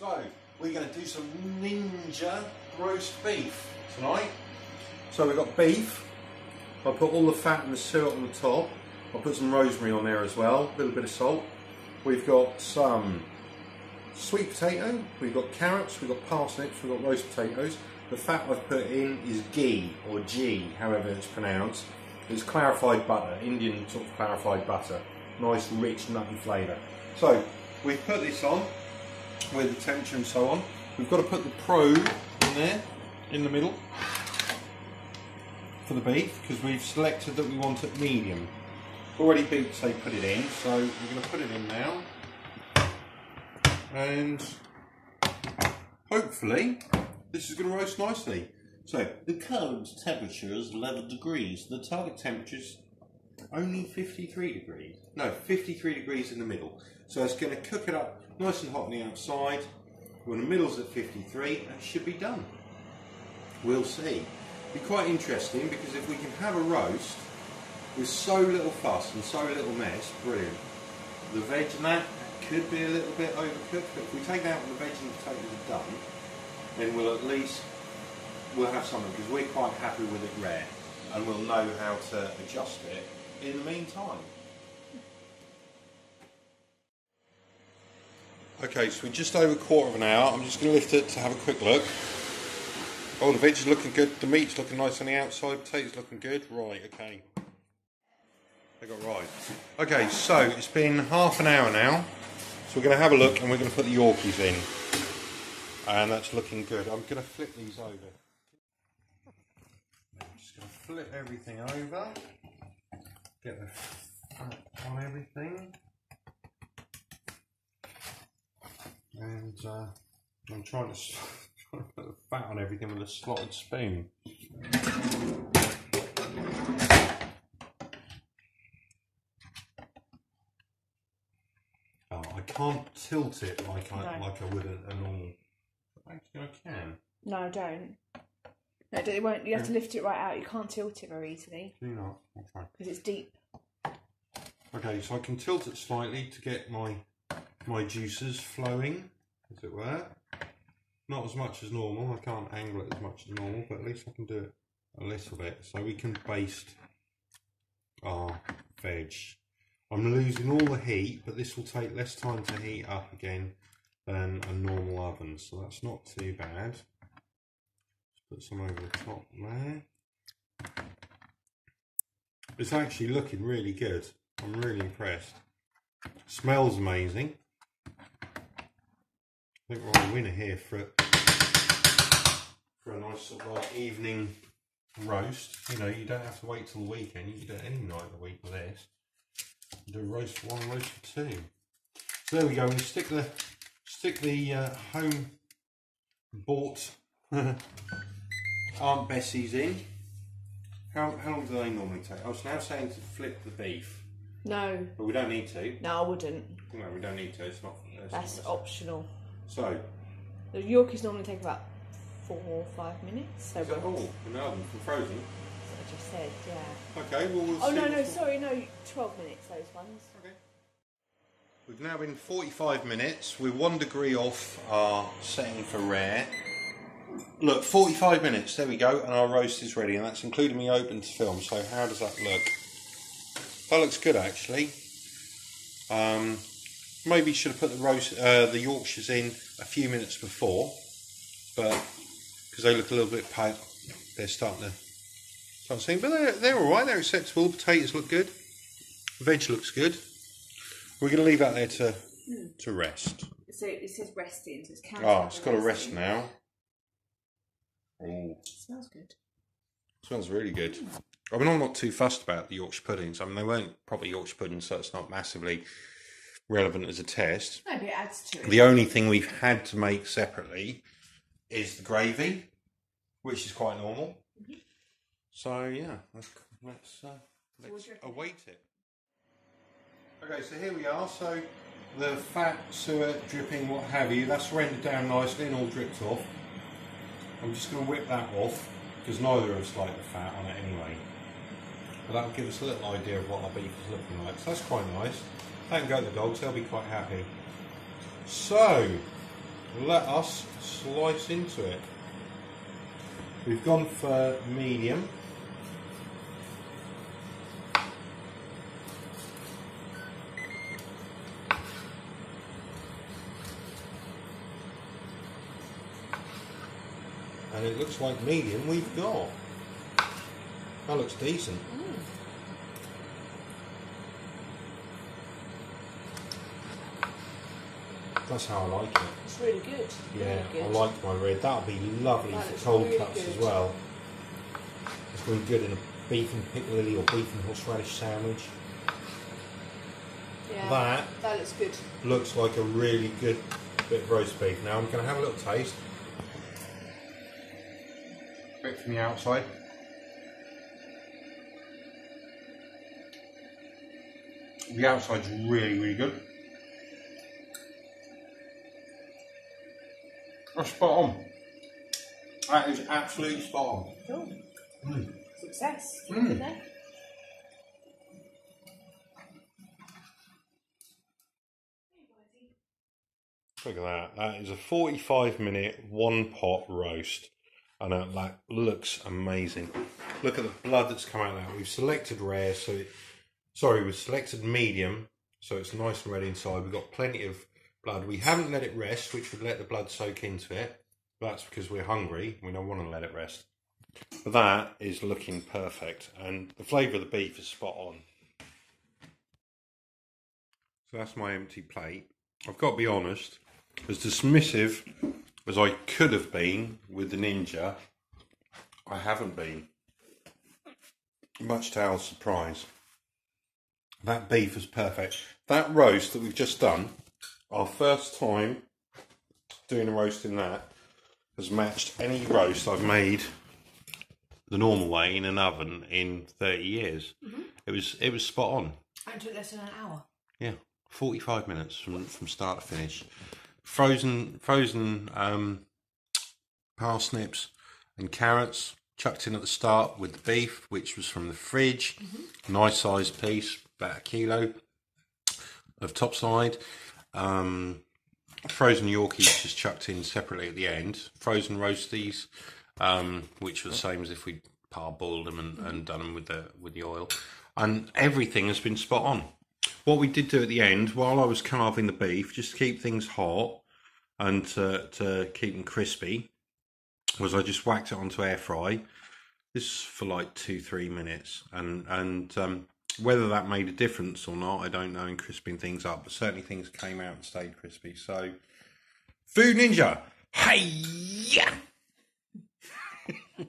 So, we're going to do some ninja roast beef tonight. So we've got beef. I'll put all the fat and the syrup on the top. I'll put some rosemary on there as well, a little bit of salt. We've got some sweet potato, we've got carrots, we've got parsnips, we've got roast potatoes. The fat I've put in is ghee, or ghee, however it's pronounced. It's clarified butter, Indian sort of clarified butter. Nice, rich, nutty flavour. So, we've put this on with the temperature and so on. We've got to put the probe in there, in the middle, for the beef, because we've selected that we want it medium. Already beat, say, put it in, so we're going to put it in now. And hopefully, this is going to roast nicely. So, the current temperature is 11 degrees. The target temperature is only 53 degrees. No, 53 degrees in the middle. So it's going to cook it up nice and hot on the outside. When the middle's at 53, and it should be done. We'll see. Be quite interesting because if we can have a roast with so little fuss and so little mess, brilliant. The veg and that could be a little bit overcooked, but if we take out the veg and potatoes are done, then we'll at least we'll have something because we're quite happy with it rare, and we'll know how to adjust it in the meantime. Okay, so we're just over a quarter of an hour. I'm just going to lift it to have a quick look. Oh, the veg is looking good. The meat's looking nice on the outside. Potatoes looking good. Right, okay. They got right. Okay, so it's been half an hour now. So we're going to have a look and we're going to put the Yorkies in. And that's looking good. I'm going to flip these over. I'm just going to flip everything over. Get the fat on everything. And uh, I'm trying to, trying to put the fat on everything with a slotted spoon. Oh, I can't tilt it like I No. like I would a, a normal. Actually, I can. No, don't. No, it won't. You have to lift it right out. You can't tilt it very easily Do you not? I'll because it's deep. Okay, so I can tilt it slightly to get my my juices flowing, as it were. Not as much as normal. I can't angle it as much as normal, but at least I can do it a little bit. So we can baste our veg. I'm losing all the heat, but this will take less time to heat up again than a normal oven, so that's not too bad. Put some over the top there. It's actually looking really good. I'm really impressed. Smells amazing. I think we're on a winner here for for a nice sort of like evening roast. You know, you don't have to wait till the weekend. You can do it any night of the week with this. Do roast for one, roast for two. So there we go. We stick the stick the uh, home bought Aunt Bessie's in. How, how long do they normally take? I was now saying to flip the beef, No, but we don't need to. no, I wouldn't. No, we don't need to. It's not. It's That's not optional. So, The Yorkies normally take about four or five minutes. So is that all the oven from frozen? That's what I just said, yeah. Okay, well we'll Oh no, no, sorry, no, twelve minutes. Those ones. Okay. We've now been 45 minutes. We're one degree off our setting for rare. Look, 45 minutes. There we go, and our roast is ready, and that's including me open to film. So how does that look? That looks good, actually. Um, maybe should have put the roast, uh, the Yorkshires in a few minutes before, but because they look a little bit pale, they're starting to start seeing. But they're, they're all right. They're acceptable. Potatoes look good. Veg looks good. We're going to leave that there to to rest. So it says resting. So it's counting. Oh, it's got to rest now. Oh, Smells good. smells really good. I mean, I'm not too fussed about the Yorkshire puddings. I mean, they weren't proper Yorkshire puddings, so it's not massively relevant as a test. No, but it adds to it. The only thing we've had to make separately is the gravy, which is quite normal. So yeah, let's let's, uh, let's do you reckon? await it. Okay, so here we are. So the fat, suet, dripping, what have you, that's rendered down nicely and all dripped off. I'm just going to whip that off because neither of us like the fat on it anyway. But that'll give us a little idea of what our beef is looking like. So that's quite nice. They can go to the dogs, they'll be quite happy. So, let us slice into it. We've gone for medium. And it looks like medium we've got. That looks decent. Mm. That's how I like it. It's really good. Yeah, really I like my red. That'll be lovely That for cold really cuts as good. well. It's really good in a beef and piccalilli or beef and horseradish sandwich. Yeah, That that looks good. looks like a really good bit of roast beef. Now I'm going to have a little taste. Bit from the outside. The outside's really, really good. That's spot on. That is absolutely spot on. Cool. Mm. Success. Mm. Look at that. That is a 45 minute one pot roast. And it like, looks amazing. Look at the blood that's come out of that. We've selected rare, so it, sorry, we've selected medium, so it's nice and red inside. We've got plenty of blood. We haven't let it rest, which would let the blood soak into it. That's because we're hungry. We don't want to let it rest. But that is looking perfect, and the flavour of the beef is spot on. So that's my empty plate. I've got to be honest, as dismissive as I could have been with the ninja, I haven't been. Much to our surprise. That beef is perfect. That roast that we've just done, our first time doing a roast in that, has matched any roast I've made the normal way in an oven in 30 years. It was it was spot on. And took less than an hour. Yeah, forty-five minutes from from start to finish. Frozen, frozen um, parsnips and carrots chucked in at the start with the beef, which was from the fridge. Nice sized piece, about a kilo of topside. Um, frozen Yorkies just chucked in separately at the end. Frozen roasties, um, which were the same as if we parboiled them and, and done them with the with the oil. And everything has been spot on. What we did do at the end, while I was carving the beef, just to keep things hot and to, to keep them crispy, was I just whacked it onto air fry. This for like two three minutes, and and um, whether that made a difference or not, I don't know in crisping things up. But certainly things came out and stayed crispy. So, Food Ninja, hey yeah.